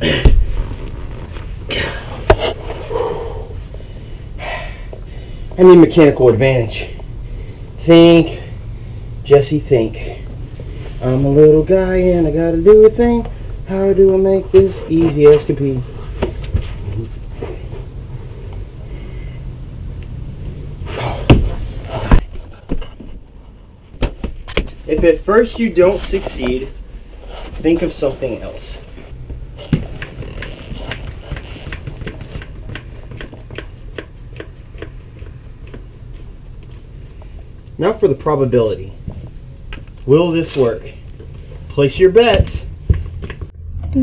I need mechanical advantage. Think, Jesse, think. I'm a little guy and I gotta do a thing. How do I make this easy as can be? If at first you don't succeed, think of something else. Now for the probability. Will this work? Place your bets. Is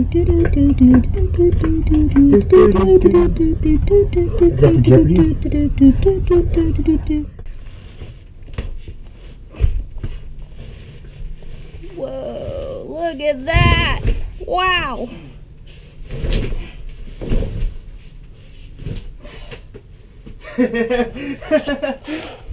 that the Jeopardy? Whoa, look at that. Wow.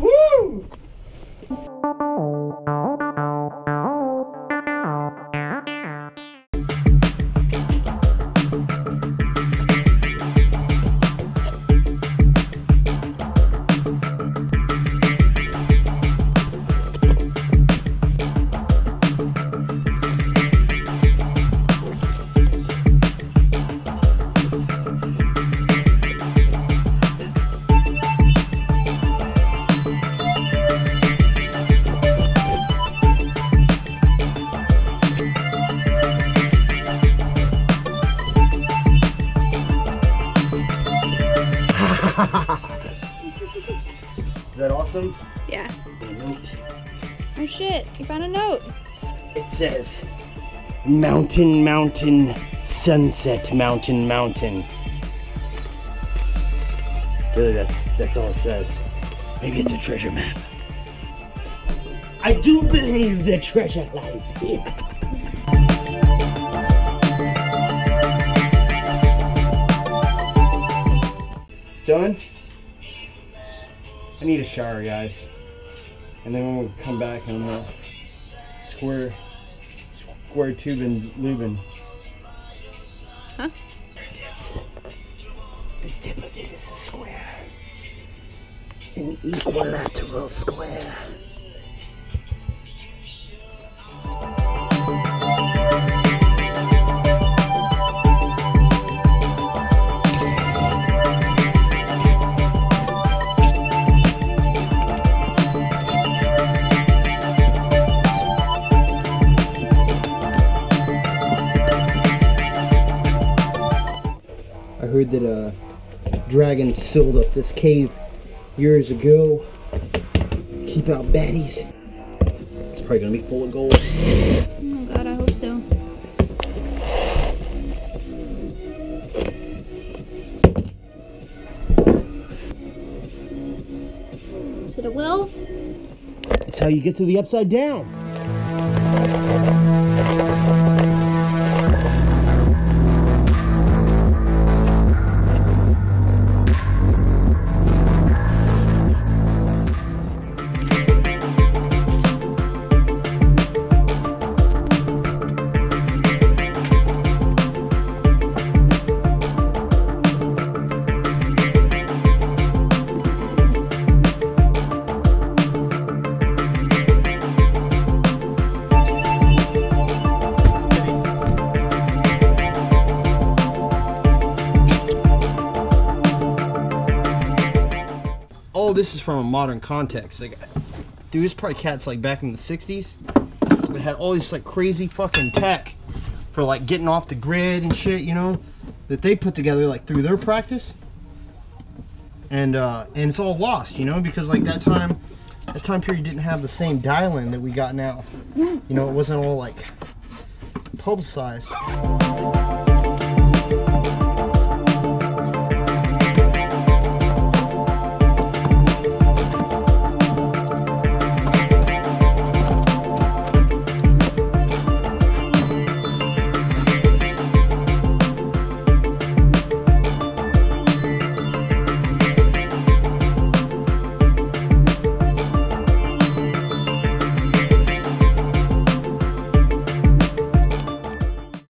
Is that awesome? Yeah. Oh shit, you found a note. It says, Mountain, mountain, sunset, mountain, mountain. Really, that's that's all it says. Maybe it's a treasure map. I do believe the treasure lies here. Done? I need a shower, guys. And then when we come back, I'm gonna square, square tube and lubin. Huh? Tips. The tip of it is a square. An equilateral square. That a dragon sealed up this cave years ago. Keep out baddies. It's probably gonna be full of gold. Oh god, I hope so. Is it a will? It's how you get to the upside down. This is from a modern context. Like, dude, this probably cats like back in the '60s. They had all this like crazy fucking tech for like getting off the grid and shit, you know, that they put together like through their practice. And uh, and it's all lost, you know, because like that time, that time period didn't have the same dial-in that we got now. You know, it wasn't all like publicized.